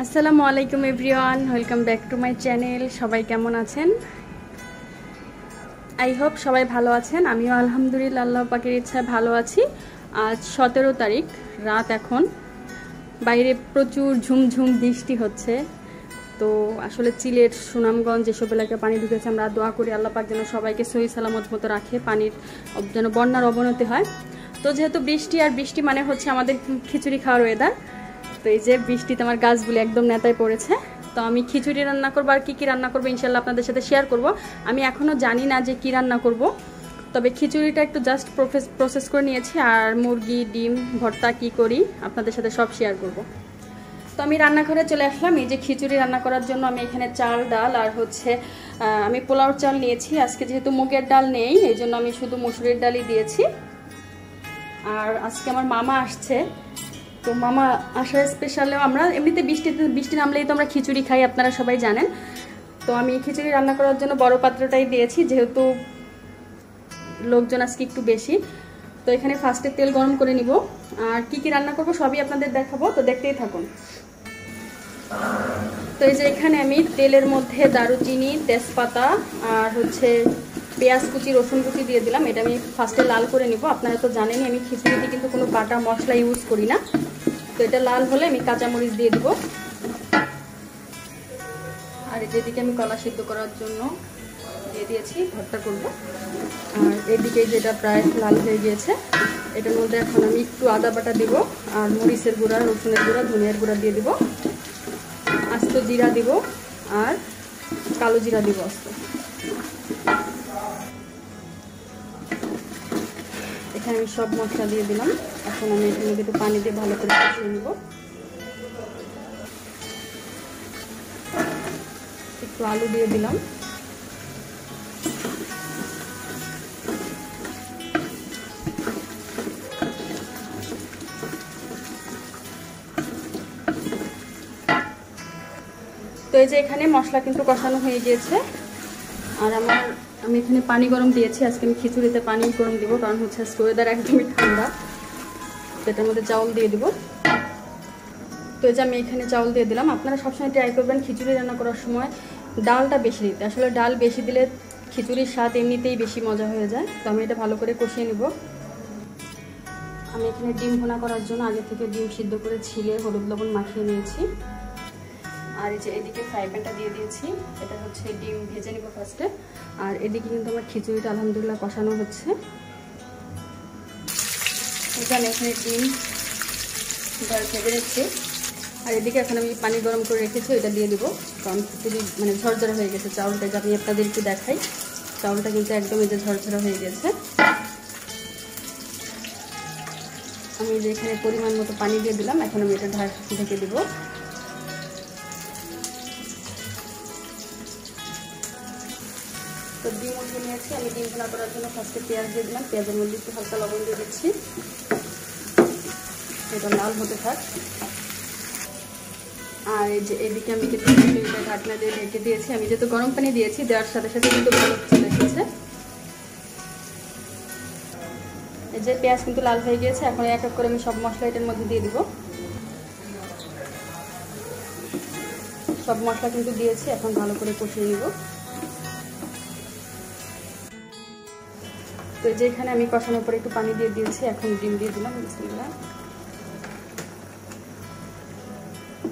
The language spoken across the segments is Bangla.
আসসালামু আলাইকুম everyone, welcome back to my channel. সবাই কেমন আছেন? আই হোপ সবাই ভালো আছেন। আমিও আলহামদুলিল্লাহ, আল্লাহ পাকের ইচ্ছায় ভালো আছি। আজ সতেরো তারিখ, রাত এখন। বাইরে প্রচুর ঝুমঝুম বৃষ্টি হচ্ছে। তো আসলে চিলের সুনামগঞ্জ যেসব এলাকায় পানি ঢুকেছে। আমরা দোয়া করি আল্লাহ পাক যেন সবাইকে সহি সালামত মতো রাখে, পানির যেন বন্যার অবনতি হয়। তো যেহেতু বৃষ্টি আর বৃষ্টি মানে হচ্ছে আমাদের খিচুড়ি খাওয়ার ওয়েদার তো এই যে বৃষ্টিতে আমার গাছগুলি একদম নেতায় পড়েছে, তো আমি খিচুড়ি রান্না করব আর কী কী রান্না করব ইনশাল্লাহ আপনাদের সাথে শেয়ার করব। আমি এখনও জানি না যে কী রান্না করব, তবে খিচুড়িটা একটু জাস্ট প্রসেস করে নিয়েছি আর মুরগি, ডিম, ভর্তা কি করি আপনাদের সাথে সব শেয়ার করব। তো আমি রান্নাঘরে চলে আসলাম, এই যে খিচুড়ি রান্না করার জন্য আমি এখানে চাল, ডাল আর হচ্ছে আমি পোলাওর চাল নিয়েছি। আজকে যেহেতু মুগের ডাল নেই, এই জন্য আমি শুধু মুসুরির ডালই দিয়েছি। আর আজকে আমার মামা আসছে তো মামা আসার স্পেশালেও আমরা এমনিতে বৃষ্টিতে বৃষ্টি নামলেই তো আমরা খিচুড়ি খাই, আপনারা সবাই জানেন। তো আমি খিচুড়ি রান্না করার জন্য বড় পাত্রটাই দিয়েছি, যেহেতু লোকজন আজকে একটু বেশি। তো এখানে ফার্স্টে তেল গরম করে নিব। আর কি কি রান্না করব সবই আপনাদের দেখাবো, তো দেখতেই থাকুন। তো এই যে এখানে আমি তেলের মধ্যে দারুচিনি, তেজপাতা আর হচ্ছে পেঁয়াজ কুচি, রসুন কুচি দিয়ে দিলাম। এটা আমি ফার্স্টে লাল করে নিব। আপনারা তো জানেনই, আমি খিচুড়িতে কিন্তু কোনো বাটা মশলা ইউজ করি না। তো এটা লাল হলে আমি কাঁচামরিচ দিয়ে দিব। আর যেদিকে আমি কলা সিদ্ধ করার জন্য দিয়ে দিয়েছি, ভর্তা করব। আর এদিকে যেটা প্রায় লাল হয়ে গিয়েছে, এটার মধ্যে এখন আমি একটু আদা বাটা দিব আর মরিচের গুঁড়া, রসুনের গুঁড়া, ধনিয়ার গুঁড়া দিয়ে দিব। আস্ত জিরা দিব আর কালো জিরা দিব আস্ত। এখানে আমি সব মশলা দিয়ে দিলাম। এখন আমি এখানে একটু পানি দিয়ে ভালো করে কষিয়ে নিব। একটু আলু দিয়ে দিলাম। তো এই যে এখানে মশলা কিন্তু কষানো হয়ে গিয়েছে। আর আমার আমি এখানে পানি গরম দিয়েছি। আজকে আমি খিচুড়িতে পানি গরম দিব, কারণ হচ্ছে আজকে ওয়েদার একদমই ঠান্ডা। এটার মধ্যে চাউল দিয়ে দিব। তো এই যে আমি এখানে চাউল দিয়ে দিলাম। আপনারা সবসময় ট্রাই করবেন খিচুড়ি রান্না করার সময় ডালটা বেশি দিতে। আসলে ডাল বেশি দিলে খিচুড়ির স্বাদ এমনিতেই বেশি মজা হয়ে যায়। তো আমি এটা ভালো করে কষিয়ে নিব। আমি এখানে ডিম ভোনা করার জন্য আগে থেকে ডিম সিদ্ধ করে ছিলে হলুদ লবণ মাখিয়ে নিয়েছি। আর এই যে এদিকে ফ্রাই প্যানটা দিয়ে দিয়েছি, এটা হচ্ছে ডিম ভেজে নিব ফার্স্টে আর এদিকে কিন্তু আমার খিচুড়িটা আলহামদুলিল্লাহ কষানো হচ্ছে। এখানে এখানে ডিম ভেজে নিচ্ছি আর এদিকে এখন আমি পানি গরম করে রেখেছি, ওইটা দিয়ে দিব। কারণ খিচুড়ি মানে ঝরঝরা হয়ে গেছে চাউলটা যে আমি আপনাদের একটু দেখাই। চাউলটা কিন্তু একদম এই যে ঝরঝরা হয়ে গেছে। আমি যে এখানে পরিমাণ মতো পানি দিয়ে দিলাম, এখন আমি এটা ঢেকে দিব। ডিম উঠিয়ে নিয়েছি। আমি ডিম ভোনা করার জন্য ফার্স্টে পেঁয়াজ দিয়ে দিলাম। পেঁয়াজের মধ্যে একটু হালকা লবণ দিয়ে দিচ্ছি। এটা লাল হতে থাক। আর এই যে এদিকে আমি কিন্তু ঢাকনা দিয়ে ঢেকে দিয়েছি, আমি যেহেতু গরম পানি দিয়েছি, দেওয়ার সাথে সাথে কিন্তু ভালো চলে এসেছে। এই যে পেঁয়াজ কিন্তু লাল হয়ে গিয়েছে, এখন এক এক করে আমি সব মশলা এটার মধ্যে দিয়ে দিব। সব মশলা কিন্তু দিয়েছি, এখন ভালো করে কষিয়ে নিব। তো যে এখানে আমি কষানোর পরে একটু পানি দিয়ে দিয়েছি, এখন ডিম দিয়ে দিলাম, বিসমিল্লাহ।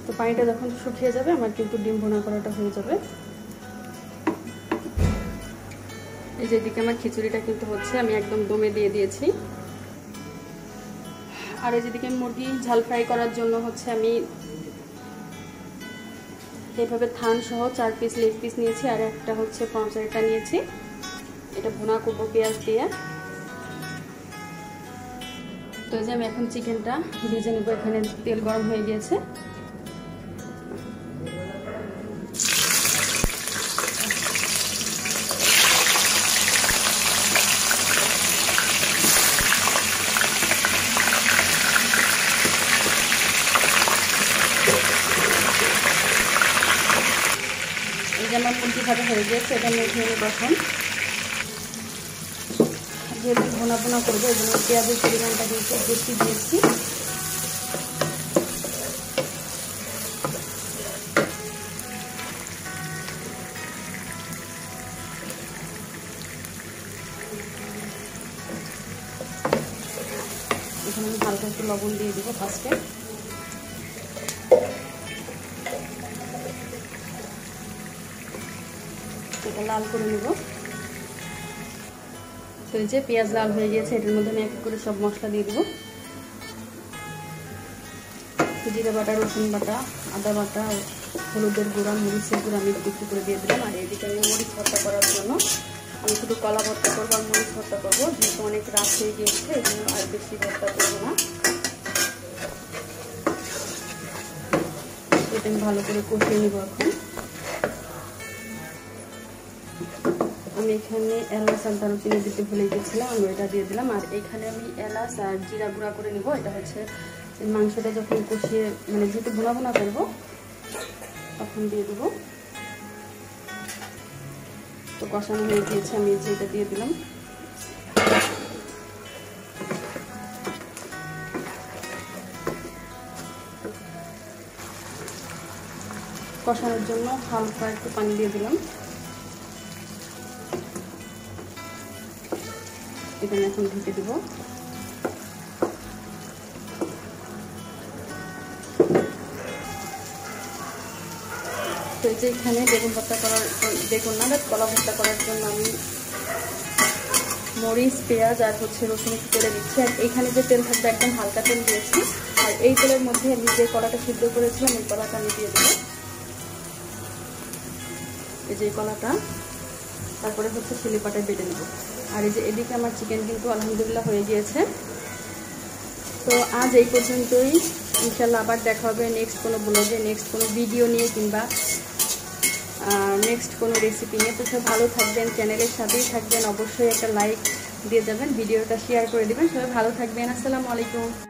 তো পানিটা যখন শুকিয়ে যাবে, আমার কিন্তু ডিম ভোনা করাটা হয়ে যাবে। এই যে এদিকে আমার খিচুড়িটা কিন্তু হচ্ছে, আমি একদম দমে দিয়ে দিয়েছি। আর এই যেদিকে মুরগি ঝাল ফ্রাই করার জন্য হচ্ছে আমি এইভাবে থান সহ চার পিস লেগ পিস নিয়েছি, আর একটা হচ্ছে পঞ্চাশটা নিয়েছি। এটা ভুনা করব পেঁয়াজ দিয়ে। তো যে আমি এখন চিকেনটা ভেজে নেব। এখানে তেল গরম হয়ে গিয়েছে। এই যে আমার মুরগি ভাজা হয়ে গিয়েছে, এটা উঠিয়ে নেব একটু ভোনা ভোনা করব। এগুলো পেঁয়াজের পরিমাণটা কিন্তু বেশি দিয়েছি। এখানে আমি হালকা একটু লবণ দিয়ে দেবো ফার্স্টে এটা লাল করে নেব। তো এই যে পেঁয়াজ লাল হয়ে গিয়েছে এটার মধ্যে আমি এক করে সব মশলা দিয়ে দেবো। জিরে বাটা, রসুন বাটা, আদা বাটা, হলুদের গুঁড়া, মরিচের গুঁড়া আমি একটু করে দিয়ে দিলাম। আর এদিকে আমি মরিচ ভর্তা করার জন্য আমি শুধু কলা ভর্তা করব আর মরিচ ভর্তা করব। যেহেতু অনেক রাত হয়ে গিয়েছে, এই জন্য আর বেশি ভর্তা করব না। এটা আমি ভালো করে কষিয়ে নিব এখন। আমি এখানে এলাচ আর দারুচিনি দিতে ভুলে গেছিলাম, আমি এটা দিয়ে দিলাম। আর এখানে আমি এলাচ আর জিরা গুঁড়া করে নিব। এটা হচ্ছে মাংসটা যখন কষিয়ে মানে যেহেতু ভুনা ভুনা করব, তখন দিয়ে দেবো। তো কষানো হয়ে গিয়েছে, আমি যেটা দিয়ে দিলাম। কষানোর জন্য হালকা একটু পানি দিয়ে দিলাম। এখানে এখন ঢেকে দেবো। তো যে এখানে বেগুন ভর্তা করার বেগুন না কলা ভর্তা করার জন্য আমি মরিচ, পেঁয়াজ আর হচ্ছে রসুন তেলে দিচ্ছি। আর এইখানে যে তেল থাকবে, একদম হালকা তেল দিয়েছি। আর এই তেলের মধ্যে আমি যে কলাটা সিদ্ধ করেছিলাম, ওই কলাটা আমি দিয়ে দেবো। এই যে কলাটা। তারপরে হচ্ছে শিলিপাটায় বেটে নেব। আর এই যে এদিকে আমার চিকেন কিন্তু আলহামদুলিল্লাহ হয়ে গিয়েছে। তো আজ এই পর্যন্তই। ইনশাল্লাহ আবার দেখা হবে নেক্সট কোনো ব্লগে নেক্সট কোনো ভিডিও নিয়ে কিংবা নেক্সট কোনো রেসিপি নিয়ে। তো সব ভালো থাকবেন চ্যানেলের সাথেই থাকবেন। অবশ্যই একটা লাইক দিয়ে যাবেন ভিডিওটা শেয়ার করে দেবেন। সবাই ভালো থাকবেন। আসসালামু আলাইকুম।